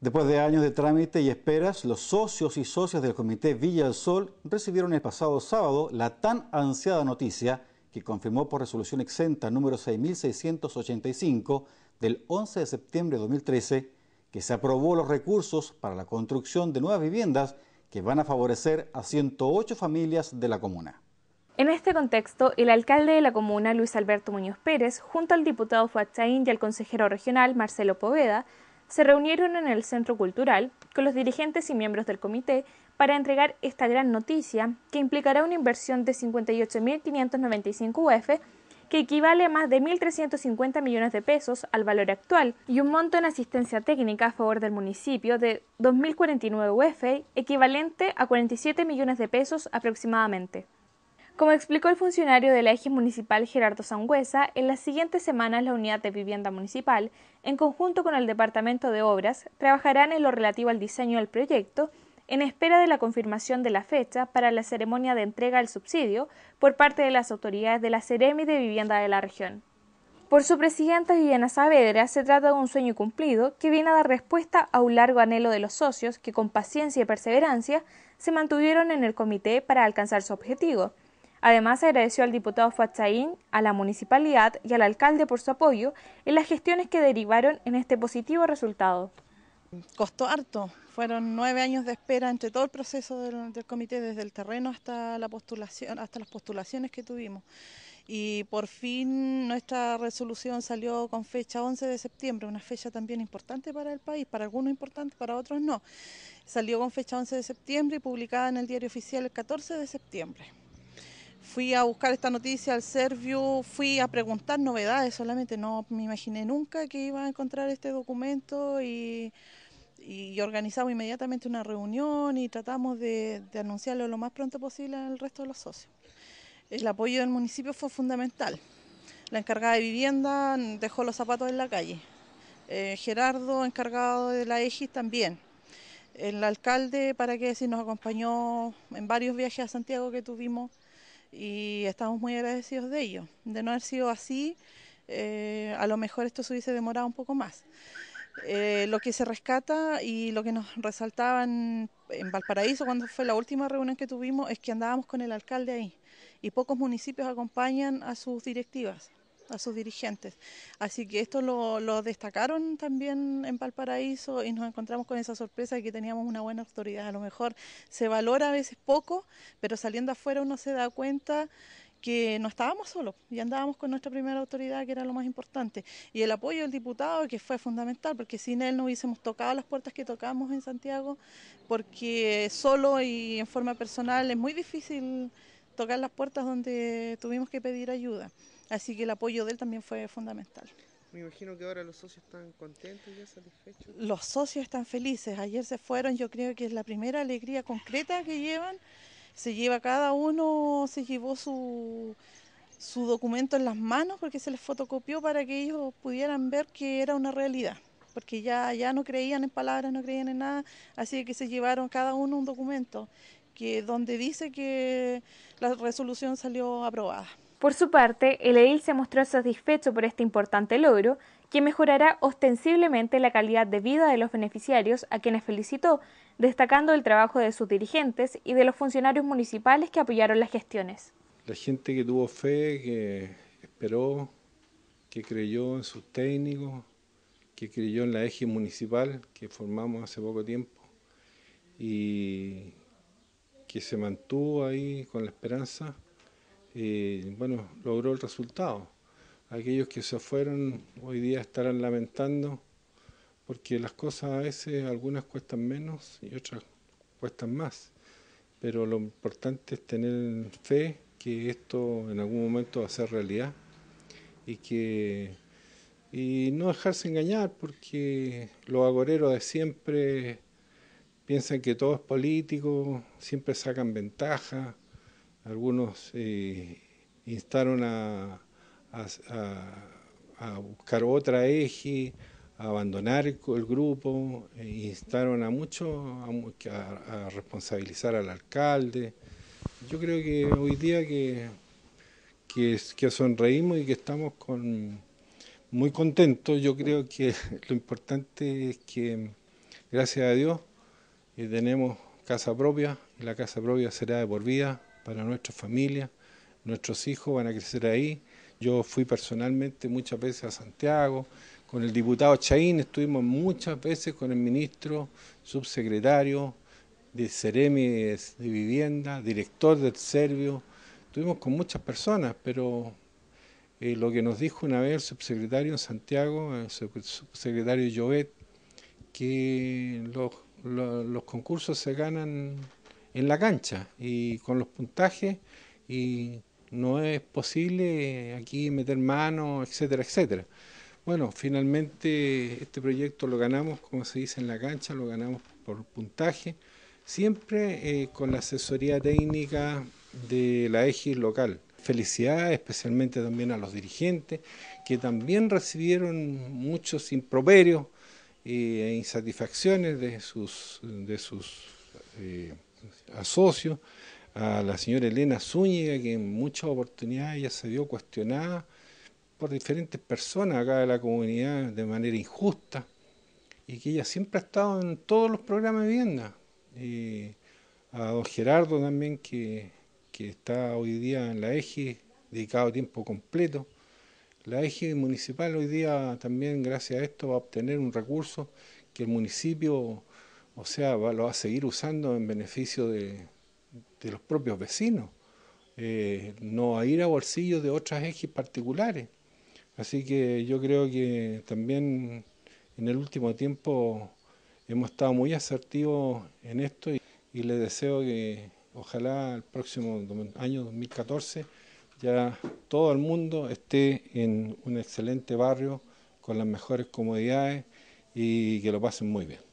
Después de años de trámite y esperas, los socios y socias del Comité Villa del Sol recibieron el pasado sábado la tan ansiada noticia que confirmó por resolución exenta número 6685 del 11 de septiembre de 2013 que se aprobó los recursos para la construcción de nuevas viviendas que van a favorecer a 108 familias de la comuna. En este contexto, el alcalde de la comuna, Luis Alberto Muñoz Pérez, junto al diputado Fuachaín y al consejero regional, Marcelo Poveda, se reunieron en el Centro Cultural con los dirigentes y miembros del comité para entregar esta gran noticia que implicará una inversión de 58.595 UF que equivale a más de 1.350 millones de pesos al valor actual, y un monto en asistencia técnica a favor del municipio de 2.049 UF, equivalente a 47 millones de pesos aproximadamente. Como explicó el funcionario de la eje municipal Gerardo Sangüesa, en las siguientes semanas la unidad de vivienda municipal, en conjunto con el Departamento de Obras, trabajarán en lo relativo al diseño del proyecto en espera de la confirmación de la fecha para la ceremonia de entrega del subsidio por parte de las autoridades de la Ceremi de Vivienda de la región. Por su presidenta Viviana Saavedra, se trata de un sueño cumplido que viene a dar respuesta a un largo anhelo de los socios que con paciencia y perseverancia se mantuvieron en el comité para alcanzar su objetivo. Además, agradeció al diputado Fachaín, a la municipalidad y al alcalde por su apoyo en las gestiones que derivaron en este positivo resultado. Costó harto, fueron nueve años de espera entre todo el proceso del, comité, desde el terreno hasta hasta las postulaciones que tuvimos. Y por fin nuestra resolución salió con fecha 11 de septiembre, una fecha también importante para el país, para algunos importante, para otros no. Salió con fecha 11 de septiembre y publicada en el diario oficial el 14 de septiembre. Fui a buscar esta noticia al Servio, fui a preguntar novedades solamente, no me imaginé nunca que iba a encontrar este documento y organizamos inmediatamente una reunión y tratamos de, anunciarlo lo más pronto posible al resto de los socios. El apoyo del municipio fue fundamental. La encargada de vivienda dejó los zapatos en la calle. Eh, Gerardo, encargado de la EGIS, también. El alcalde, para qué decir, nos acompañó en varios viajes a Santiago que tuvimos y estamos muy agradecidos de ello. De no haber sido así, eh, a lo mejor esto se hubiese demorado un poco más. Eh, lo que se rescata y lo que nos resaltaban en Valparaíso cuando fue la última reunión que tuvimos es que andábamos con el alcalde ahí y pocos municipios acompañan a sus directivas, a sus dirigentes. Así que esto lo, destacaron también en Valparaíso y nos encontramos con esa sorpresa de que teníamos una buena autoridad. A lo mejor se valora a veces poco, pero saliendo afuera uno se da cuenta que no estábamos solos y andábamos con nuestra primera autoridad, que era lo más importante. Y el apoyo del diputado, que fue fundamental, porque sin él no hubiésemos tocado las puertas que tocamos en Santiago, porque solo y en forma personal es muy difícil tocar las puertas donde tuvimos que pedir ayuda. Así que el apoyo de él también fue fundamental. Me imagino que ahora los socios están contentos y satisfechos. Los socios están felices. Ayer se fueron, yo creo que es la primera alegría concreta que llevan se lleva cada uno, se llevó su, su documento en las manos porque se les fotocopió para que ellos pudieran ver que era una realidad, porque ya, ya no creían en palabras, no creían en nada, así que se llevaron cada uno un documento que donde dice que la resolución salió aprobada. Por su parte, el edil se mostró satisfecho por este importante logro que mejorará ostensiblemente la calidad de vida de los beneficiarios, a quienes felicitó, destacando el trabajo de sus dirigentes y de los funcionarios municipales que apoyaron las gestiones. La gente que tuvo fe, que esperó, que creyó en sus técnicos, que creyó en la eje municipal que formamos hace poco tiempo y que se mantuvo ahí con la esperanza, y bueno, logró el resultado aquellos que se fueron hoy día estarán lamentando porque las cosas a veces algunas cuestan menos y otras cuestan más. Pero lo importante es tener fe que esto en algún momento va a ser realidad y que y no dejarse engañar porque los agoreros de siempre piensan que todo es político, siempre sacan ventaja, algunos eh, instaron a, buscar otra eje, a abandonar el, grupo, e instaron a muchos a, responsabilizar al alcalde. Yo creo que hoy día que, que, sonreímos y que estamos muy contentos, yo creo que lo importante es que gracias a Dios y tenemos casa propia y la casa propia será de por vida para nuestra familia, nuestros hijos van a crecer ahí. Yo fui personalmente muchas veces a Santiago, con el diputado Chaín estuvimos muchas veces con el ministro, subsecretario de Ceremi de Vivienda, director del Servio, estuvimos con muchas personas, pero eh, lo que nos dijo una vez el subsecretario en Santiago, el subsecretario Jovet, que los, los concursos se ganan en la cancha y con los puntajes y no es posible aquí meter manos, etcétera, etcétera. Bueno, finalmente este proyecto lo ganamos, como se dice en la cancha, lo ganamos por puntaje, siempre eh, con la asesoría técnica de la EGIS local. Felicidades especialmente también a los dirigentes que también recibieron muchos improperios eh, e insatisfacciones de sus, de sus eh, asocios, a la señora Elena Zúñiga que en muchas oportunidades ya se vio cuestionada por diferentes personas acá de la comunidad de manera injusta y que ella siempre ha estado en todos los programas de vivienda. Y a don Gerardo también, que, que está hoy día en la EGE, dedicado a tiempo completo. La EGE municipal hoy día también, gracias a esto, va a obtener un recurso que el municipio, o sea, va, lo va a seguir usando en beneficio de, los propios vecinos, eh, no a ir a bolsillos de otras ejes particulares. Así que yo creo que también en el último tiempo hemos estado muy asertivos en esto y, les deseo que ojalá el próximo año 2014 ya todo el mundo esté en un excelente barrio con las mejores comodidades y que lo pasen muy bien.